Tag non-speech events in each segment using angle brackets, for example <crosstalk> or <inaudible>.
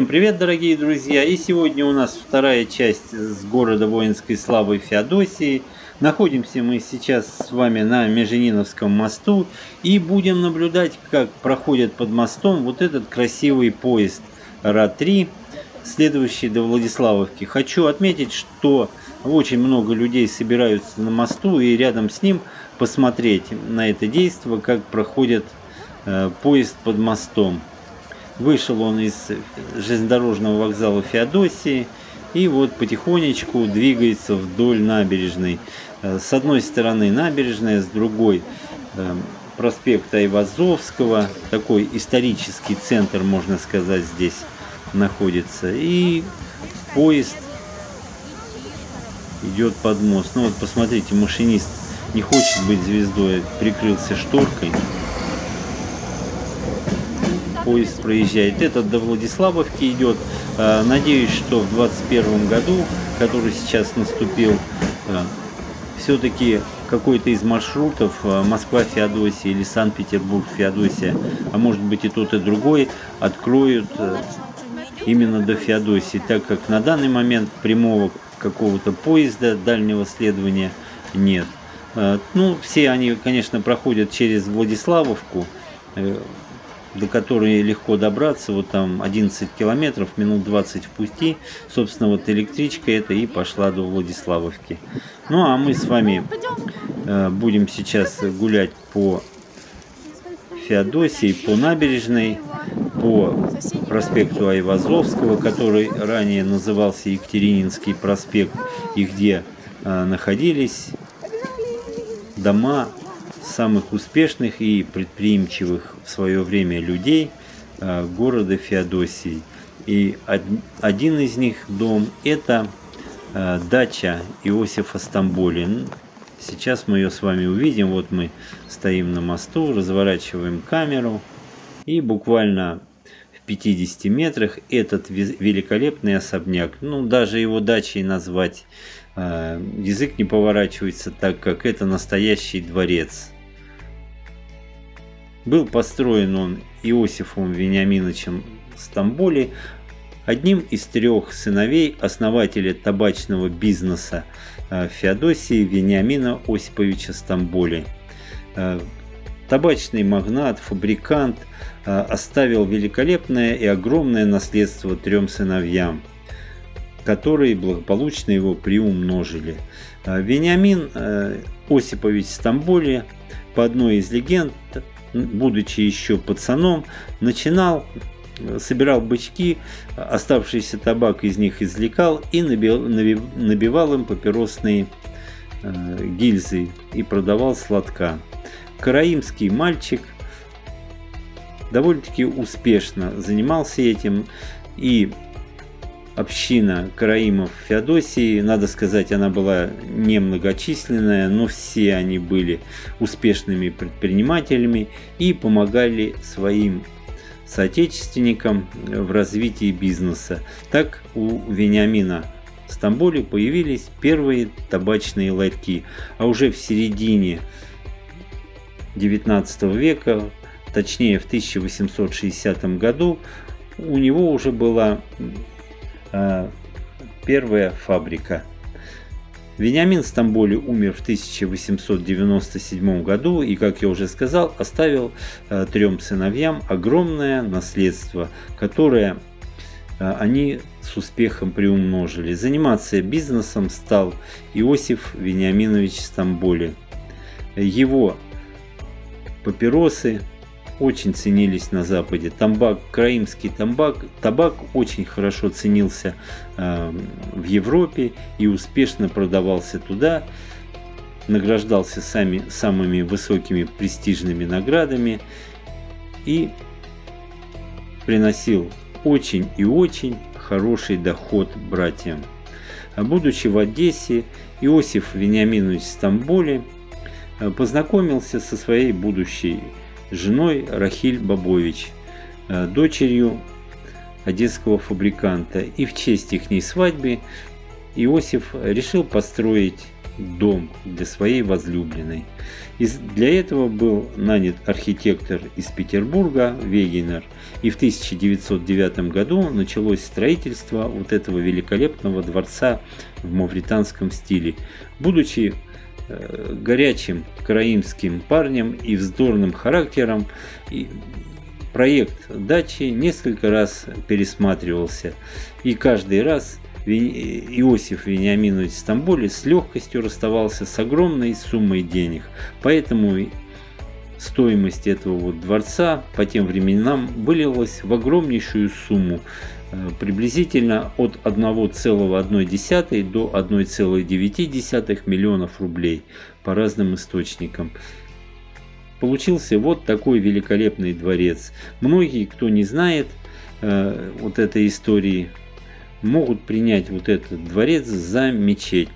Всем привет, дорогие друзья! И сегодня у нас вторая часть с города воинской славы Феодосии. Находимся мы сейчас с вами на Межениновском мосту и будем наблюдать, как проходит под мостом вот этот красивый поезд РА-3, следующий до Владиславовки. Хочу отметить, что очень много людей собираются на мосту и рядом с ним посмотреть на это действо, как проходит э, поезд под мостом. Вышел он из железнодорожного вокзала Феодосии и вот потихонечку двигается вдоль набережной. Э, С одной стороны набережная, с другой э, проспект Айвазовского. Такой исторический центр, можно сказать, здесь находится. И поезд идет под мост. Ну вот посмотрите, машинист не хочет быть звездой, прикрылся шторкой поезд проезжает. Этот до Владиславовки идет. Э, Надеюсь, что в 2021 году, который сейчас наступил, все-таки какой-то из маршрутов э, Москва-Феодосия или Санкт-Петербург-Феодосия, а может быть и тот, и другой, откроют э, именно до Феодосии, так как на данный момент прямого какого-то поезда дальнего следования нет. Э, Ну, все они, конечно, проходят через Владиславовку, э, до которой легко добраться, вот там 11 километров, минут 20 в пути. Собственно, вот электричка это и пошла до Владиславовки. Ну, а мы с вами э, будем сейчас гулять по Феодосии, по набережной, по проспекту Айвазовского, который ранее назывался Екатерининский проспект, и где э, находились дома самых успешных и предприимчивых в свое время людей э, города Феодосии. И од- один из них дом – это э, дача Иосифа Стамбулин. Сейчас мы ее с вами увидим. Вот мы стоим на мосту, разворачиваем камеру. И буквально в 50 метрах этот ве- великолепный особняк. Ну, даже его дачей назвать язык не поворачивается, так как это настоящий дворец. Был построен он Иосифом Вениаминовичем Стамболи, одним из трех сыновей основателя табачного бизнеса э, Феодосии Вениамина Осиповича Стамболи. Э, Табачный магнат, фабрикант оставил великолепное и огромное наследство трем сыновьям, которые благополучно его приумножили. Э, Вениамин э, Осипович Стамболи, по одной из легенд, будучи еще пацаном, начинал, э, собирал бычки, оставшийся табак из них извлекал и наби- наби- набивал им папиросные э, гильзы и продавал сладка. Караимский мальчик довольно-таки успешно занимался этим и община караимов Феодосии, надо сказать, она была немногочисленная, но все они были успешными предпринимателями и помогали своим соотечественникам в развитии бизнеса. Так у Вениамина в Стамбуле появились первые табачные ларьки, а уже в середине 19 века, точнее в 1860 году, у него уже была первая фабрика. Вениамин Стамболи умер в 1897 году и, как я уже сказал, оставил э, трем сыновьям огромное наследство, которое э, они с успехом приумножили. Заниматься бизнесом стал Иосиф Вениаминович Стамболи. Его папиросы очень ценились на Западе. Тамбак, краимский тамбак, табак очень хорошо ценился э, в Европе и успешно продавался туда, награждался сами, самыми высокими престижными наградами и приносил очень и очень хороший доход братьям. А будучи в Одессе, Иосиф Вениаминович Стамбуле э, познакомился со своей будущей женой Рахиль Бабович, э, дочерью одесского фабриканта. И в честь их свадьбы Иосиф решил построить дом для своей возлюбленной. И для этого был нанят архитектор из Петербурга Вегенер. И в 1909 году началось строительство вот этого великолепного дворца в мавританском стиле. Будучи горячим караимским парнем и вздорным характером. И проект дачи несколько раз пересматривался. И каждый раз Иосиф Вениаминович Стамбуле с легкостью расставался с огромной суммой денег. Поэтому стоимость этого вот дворца по тем временам вылилась в огромнейшую сумму Э, приблизительно от 1,1 до 1,9 миллионов рублей по разным источникам. Получился вот такой великолепный дворец. Многие, кто не знает э, вот этой истории, могут принять вот этот дворец за мечеть,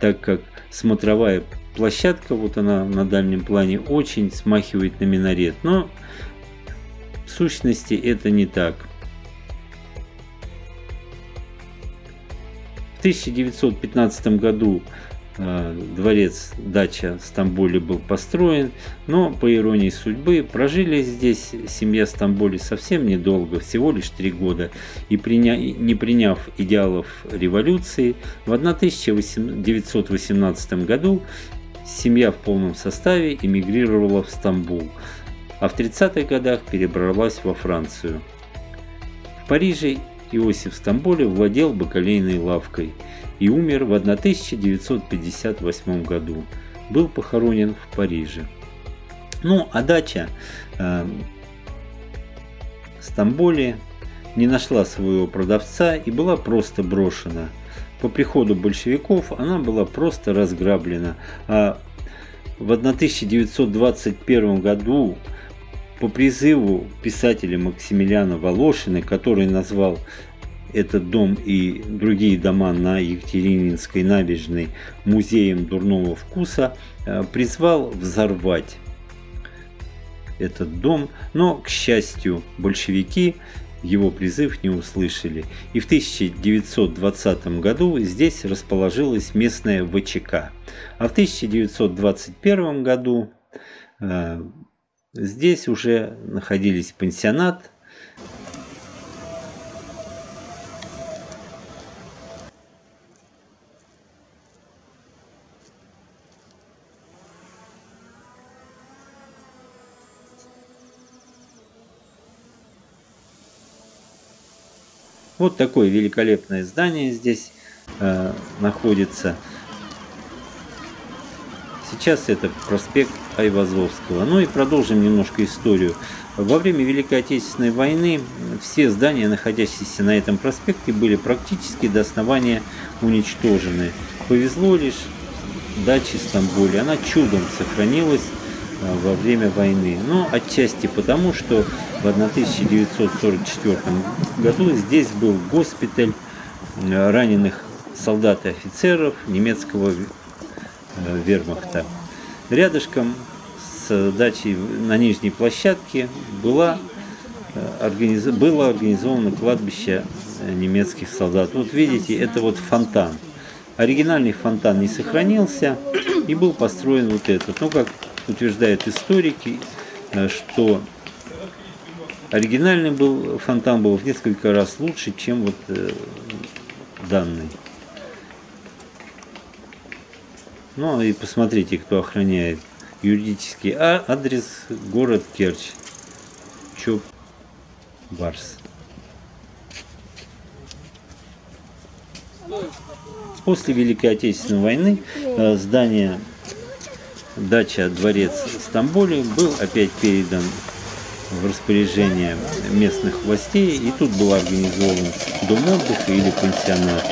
так как смотровая площадка, вот она на дальнем плане, очень смахивает на минарет. Но в сущности это не так. 1915 году э, дворец дача в Стамбуле был построен, но по иронии судьбы прожили здесь семья Стамбули совсем недолго, всего лишь три года, и приня... не приняв идеалов революции, в 1918 году семья в полном составе эмигрировала в Стамбул, а в 30-х годах перебралась во Францию. В Париже Иосиф Стамбуле владел бакалейной лавкой и умер в 1958 году. Был похоронен в Париже. Ну, а дача э, Стамбуле не нашла своего продавца и была просто брошена. По приходу большевиков она была просто разграблена. А в 1921 году по призыву писателя Максимилиана Волошина, который назвал этот дом и другие дома на Екатерининской набережной музеем дурного вкуса, э, призвал взорвать этот дом, но, к счастью, большевики его призыв не услышали. И в 1920 году здесь расположилась местная ВЧК. А в 1921 году э, Здесь уже находились пансионат, Вот такое великолепное здание здесь э, находится. Сейчас это проспект Айвазовского. Ну и продолжим немножко историю. Во время Великой Отечественной войны все здания, находящиеся на этом проспекте, были практически до основания уничтожены. Повезло лишь даче Стамбуле. Она чудом сохранилась во время войны. Но отчасти потому, что в 1944 году здесь был госпиталь а, раненых солдат и офицеров немецкого Э, вермахта. Рядышком с дачей на нижней площадке была, э, организ... было организовано кладбище э, немецких солдат. Вот видите, это вот фонтан. Оригинальный фонтан не сохранился и был построен вот этот. Но, как утверждают историки, что оригинальный был фонтан был в несколько раз лучше, чем вот данный. Ну и посмотрите, кто охраняет юридический а адрес город Керчь. Чоп Барс. После Великой Отечественной войны э, здание дача дворец в Стамбуле был опять передан в распоряжение местных властей, и тут был организован дом отдыха или пансионат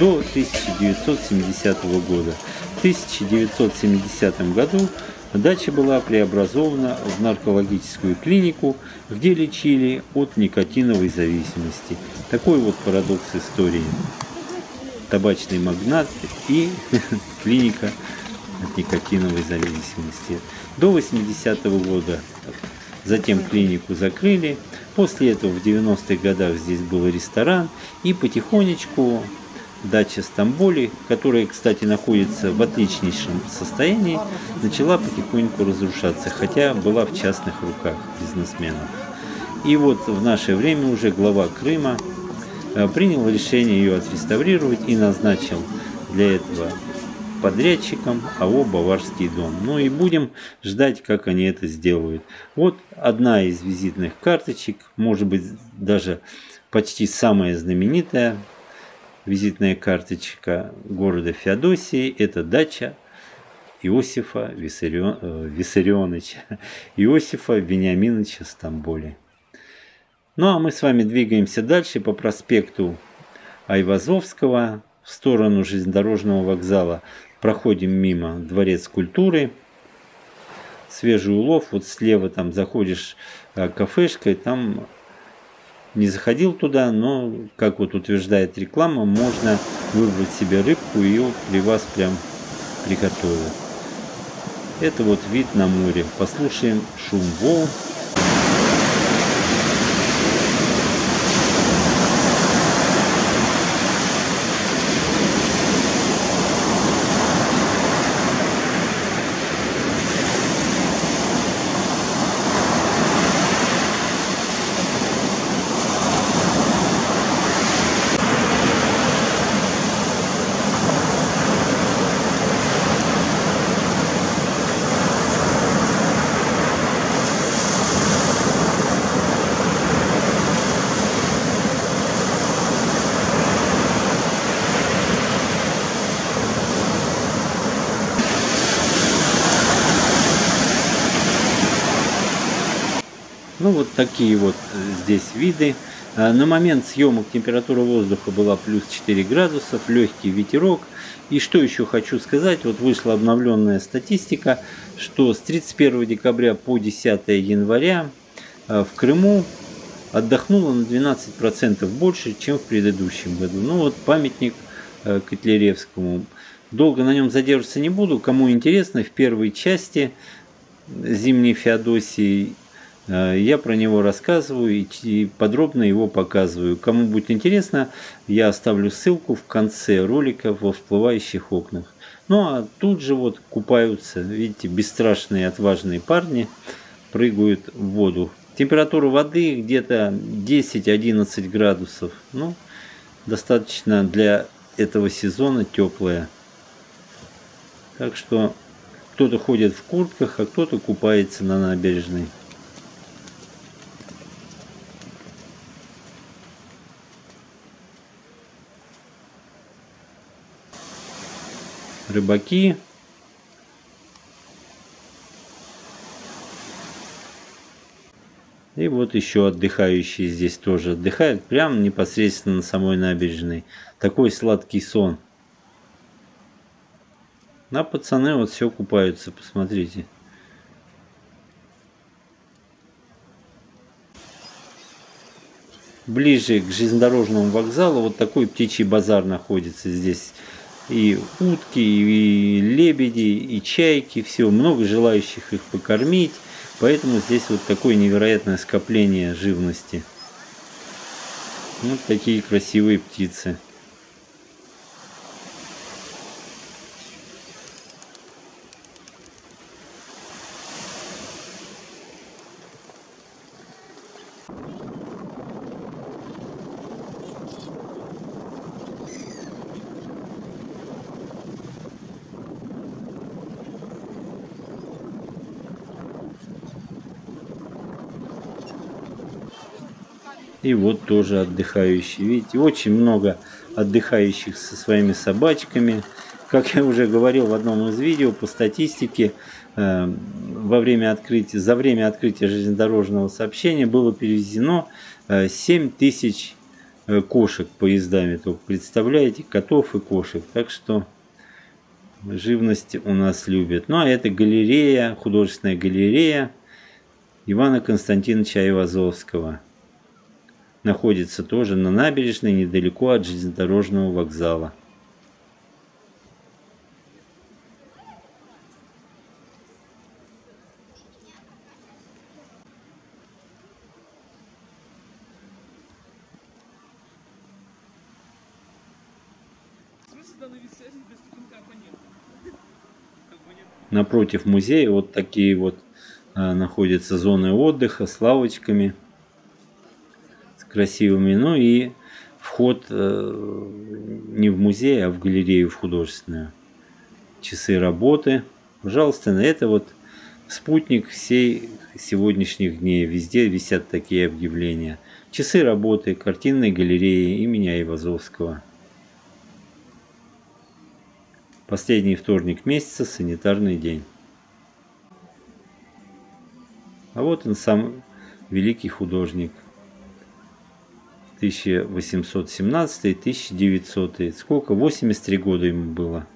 до 1970 года. В 1970 году дача была преобразована в наркологическую клинику, где лечили от никотиновой зависимости. Такой вот парадокс истории. Табачный магнат и <laughs> клиника от никотиновой зависимости. До 80-го года затем клинику закрыли. После этого в 90-х годах здесь был ресторан. И потихонечку дача Стамбули, которая, кстати, находится в отличнейшем состоянии, начала потихоньку разрушаться, хотя была в частных руках бизнесменов. И вот в наше время уже глава Крыма э, принял решение ее отреставрировать и назначил для этого подрядчиком АО «Баварский дом». Ну и будем ждать, как они это сделают. Вот одна из визитных карточек, может быть даже почти самая знаменитая визитная карточка города Феодосии. Это дача Иосифа Виссарионовича, э, <laughs> Иосифа Вениаминовича Стамболи. Ну а мы с вами двигаемся дальше по проспекту Айвазовского в сторону железнодорожного вокзала проходим мимо Дворец культуры, свежий улов, вот слева там заходишь э, кафешкой, там не заходил туда, но, как вот утверждает реклама, можно выбрать себе рыбку, и ее при вас прям приготовят. Это вот вид на море. Послушаем шум волн. Ну вот такие вот э, здесь виды. А, на момент съемок температура воздуха была плюс 4 градусов, легкий ветерок. И что еще хочу сказать, вот вышла обновленная статистика, что с 31 декабря по 10 января а, в Крыму отдохнуло на 12% больше, чем в предыдущем году. Ну вот памятник э, Котляревскому. Долго на нем задерживаться не буду. Кому интересно, в первой части зимней Феодосии Э, я про него рассказываю и подробно его показываю. Кому будет интересно, я оставлю ссылку в конце ролика во всплывающих окнах. Ну а тут же вот купаются, видите, бесстрашные, отважные парни прыгают в воду. Температура воды где-то 10-11 градусов. Ну, достаточно для этого сезона теплая. Так что кто-то ходит в куртках, а кто-то купается на набережной. Рыбаки. И вот еще отдыхающие здесь тоже отдыхают, прямо непосредственно на самой набережной. Такой сладкий сон. А пацаны вот все купаются, посмотрите. Ближе к железнодорожному вокзалу вот такой птичий базар находится здесь и утки, и лебеди, и чайки, все, много желающих их покормить, поэтому здесь вот такое невероятное скопление живности. Вот такие красивые птицы. И вот тоже отдыхающие. Видите, очень много отдыхающих со своими собачками. Как я уже говорил в одном из видео, по статистике, э, во время открытия, за время открытия железнодорожного сообщения было перевезено 7 э, тысяч э, кошек поездами. Только представляете, котов и кошек. Так что живность у нас любят. Ну а это галерея, художественная галерея Ивана Константиновича Айвазовского находится тоже на набережной недалеко от железнодорожного вокзала. Напротив музея вот такие вот а, находятся зоны отдыха с лавочками – красивыми. Ну и вход э, не в музей, а в галерею в художественную. Часы работы. Пожалуйста, на это вот спутник всей сегодняшних дней. Везде висят такие объявления. Часы работы картинной галереи имени Айвазовского. Последний вторник месяца, санитарный день. А вот он сам великий художник – 1817-1900. Сколько? 83 года ему было.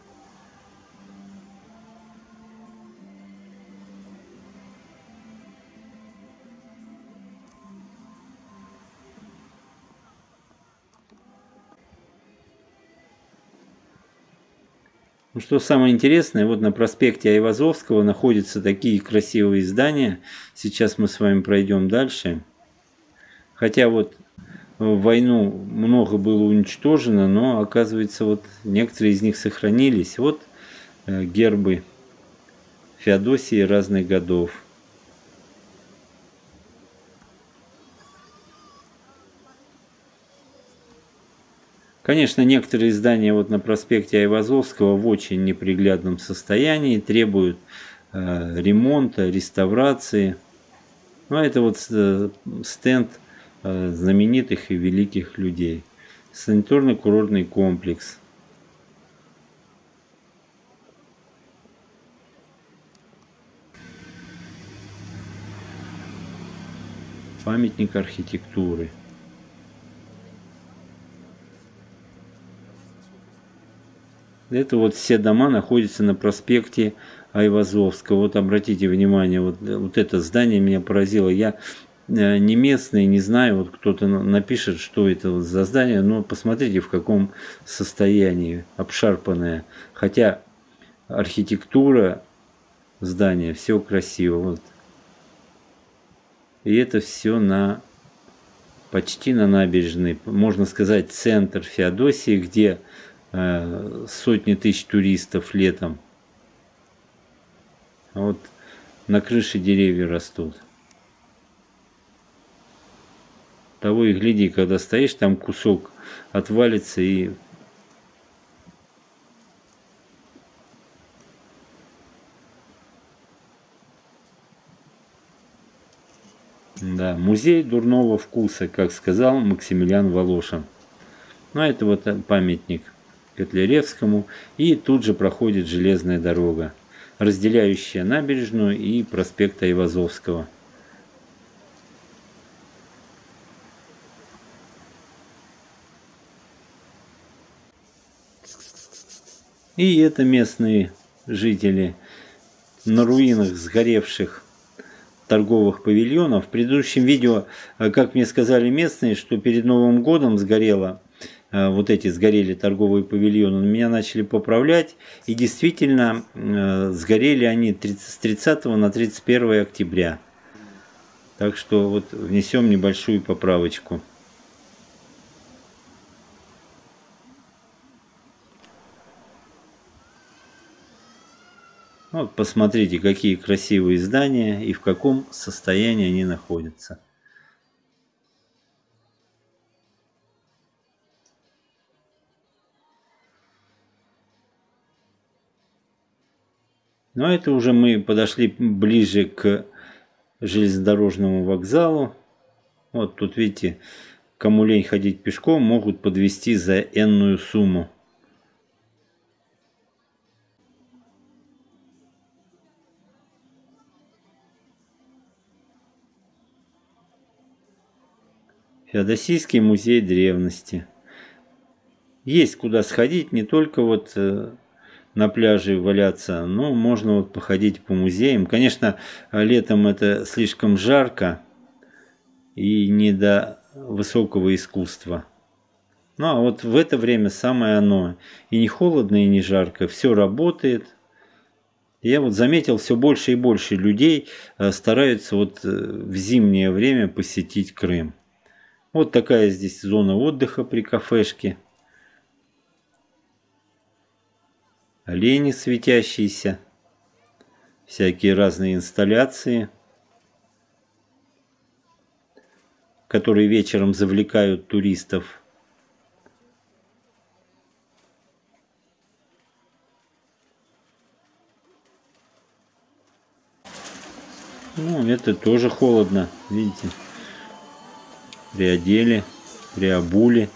Ну, что самое интересное, вот на проспекте Айвазовского находятся такие красивые здания. Сейчас мы с вами пройдем дальше. Хотя вот в войну много было уничтожено, но оказывается вот некоторые из них сохранились. Вот э, гербы Феодосии разных годов. Конечно, некоторые здания вот на проспекте Айвазовского в очень неприглядном состоянии, требуют э, ремонта, реставрации. Ну, это вот э, стенд знаменитых и великих людей. Санаторно-курортный комплекс. Памятник архитектуры. Это вот все дома находятся на проспекте Айвазовского. Вот обратите внимание, вот, вот это здание меня поразило. Я Э, не местные, не знаю, вот кто-то напишет, что это за здание, но посмотрите, в каком состоянии, обшарпанное. Хотя архитектура здания, все красиво. Вот. И это все на почти на набережной, можно сказать, центр Феодосии, где э, сотни тысяч туристов летом. Вот на крыше деревья растут. Того и гляди, когда стоишь, там кусок отвалится и Да, музей дурного вкуса, как сказал Максимилиан Волошин. Ну, а это вот памятник Котляревскому. И тут же проходит железная дорога, разделяющая набережную и проспект Айвазовского. И это местные жители на руинах сгоревших торговых павильонов. В предыдущем видео, э, как мне сказали местные, что перед Новым годом сгорело, э, вот эти сгорели торговые павильоны, меня начали поправлять. И действительно, э, сгорели они с 30 на 31 октября. Так что вот внесем небольшую поправочку. Вот посмотрите, какие красивые здания и в каком состоянии они находятся. Но это уже мы подошли ближе к железнодорожному вокзалу. Вот тут видите, кому лень ходить пешком, могут подвести за энную сумму. Феодосийский музей древности. Есть куда сходить, не только вот э, на пляже валяться, но можно вот походить по музеям. Конечно, летом это слишком жарко и не до высокого искусства. Ну а вот в это время самое оно. И не холодно, и не жарко. Все работает. Я вот заметил, все больше и больше людей э, стараются вот э, в зимнее время посетить Крым. Вот такая здесь зона отдыха при кафешке. Олени светящиеся. Всякие разные инсталляции, которые вечером завлекают туристов. Ну, это тоже холодно, видите приодели, приобули.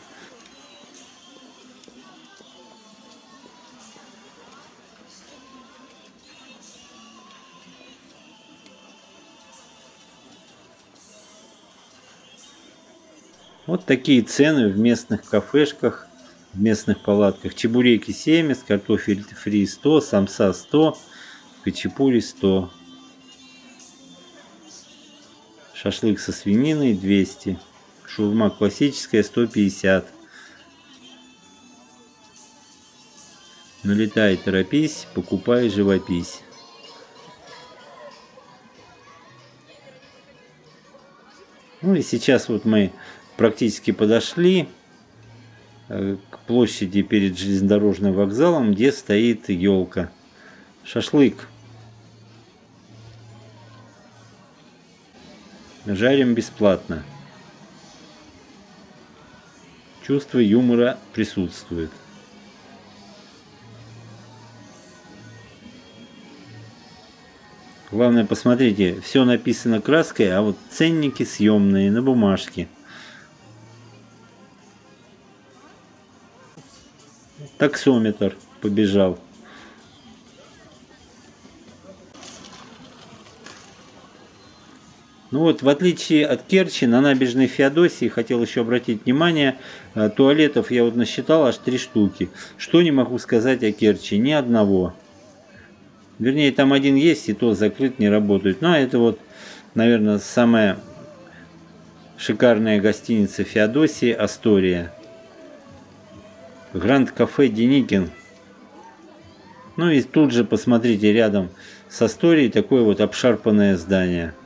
Вот такие цены в местных кафешках, в местных палатках. Чебуреки 70, картофель фри 100, самса 100, хачапури 100. Шашлык со свининой 200. Шаурма классическая 150. Налетай, торопись, покупай живопись. Ну и сейчас вот мы практически подошли э, к площади перед железнодорожным вокзалом, где стоит елка. Шашлык. Жарим бесплатно. Чувство юмора присутствует. Главное, посмотрите, все написано краской, а вот ценники съемные на бумажке. Таксометр побежал. Ну вот, в отличие от Керчи, на набережной Феодосии, хотел еще обратить внимание, э, туалетов я вот насчитал аж три штуки. Что не могу сказать о Керчи? Ни одного. Вернее, там один есть, и то закрыт, не работает. Ну, а это вот, наверное, самая шикарная гостиница Феодосии Астория. Гранд Кафе Деникин. Ну и тут же, посмотрите, рядом с Асторией такое вот обшарпанное здание –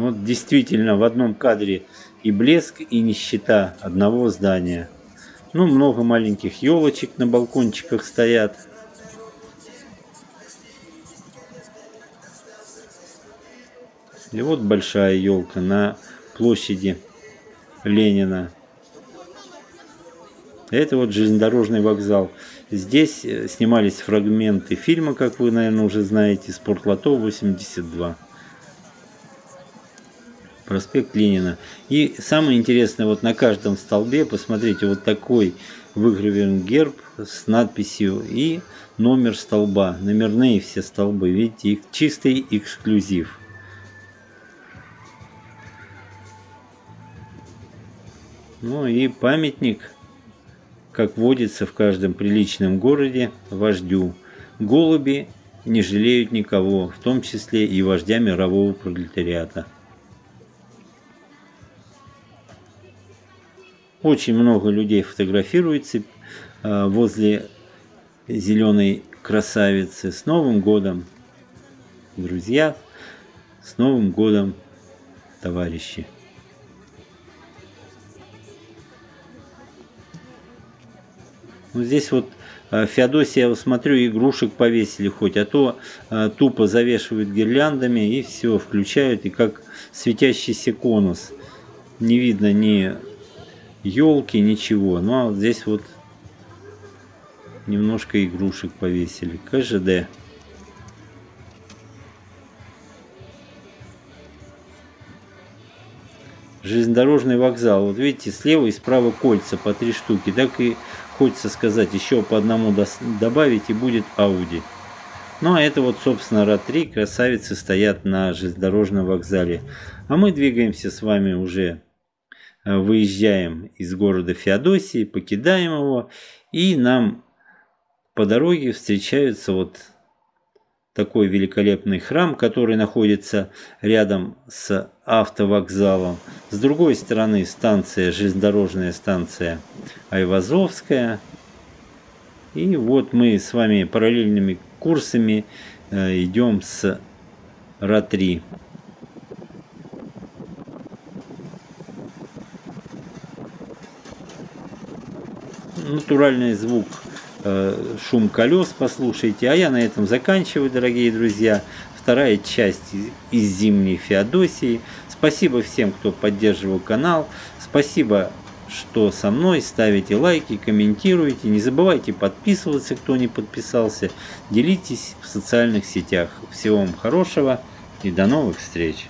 Вот действительно в одном кадре и блеск, и нищета одного здания. Ну, много маленьких елочек на балкончиках стоят. И вот большая елка на площади Ленина. Это вот железнодорожный вокзал. Здесь э, снимались фрагменты фильма, как вы, наверное, уже знаете, «Спортлото 82» проспект Ленина. И самое интересное, вот на каждом столбе, посмотрите, вот такой выгравирован герб с надписью и номер столба. Номерные все столбы, видите, их чистый эксклюзив. Ну и памятник, как водится в каждом приличном городе, вождю. Голуби не жалеют никого, в том числе и вождя мирового пролетариата. Очень много людей фотографируется э, возле зеленой красавицы. С Новым годом, друзья! С Новым годом, товарищи! Ну, здесь вот э, Феодосия, я смотрю, игрушек повесили хоть, а то э, тупо завешивают гирляндами и все, включают, и как светящийся конус. Не видно ни елки, ничего. Ну а здесь вот немножко игрушек повесили. КЖД. Железнодорожный вокзал. Вот видите, слева и справа кольца по три штуки. Так и хочется сказать, еще по одному добавить и будет Ауди. Ну а это вот, собственно, РА-3, красавицы стоят на железнодорожном вокзале. А мы двигаемся с вами уже, выезжаем из города Феодосии, покидаем его. И нам по дороге встречаются вот такой великолепный храм, который находится рядом с автовокзалом. С другой стороны станция, железнодорожная станция Айвазовская. И вот мы с вами параллельными курсами э, идем с РА-3. Натуральный звук Э, шум колес послушайте. А я на этом заканчиваю, дорогие друзья. Вторая часть из зимней Феодосии. Спасибо всем, кто поддерживал канал. Спасибо, что со мной. Ставите лайки, комментируйте. Не забывайте подписываться, кто не подписался. Делитесь в социальных сетях. Всего вам хорошего и до новых встреч.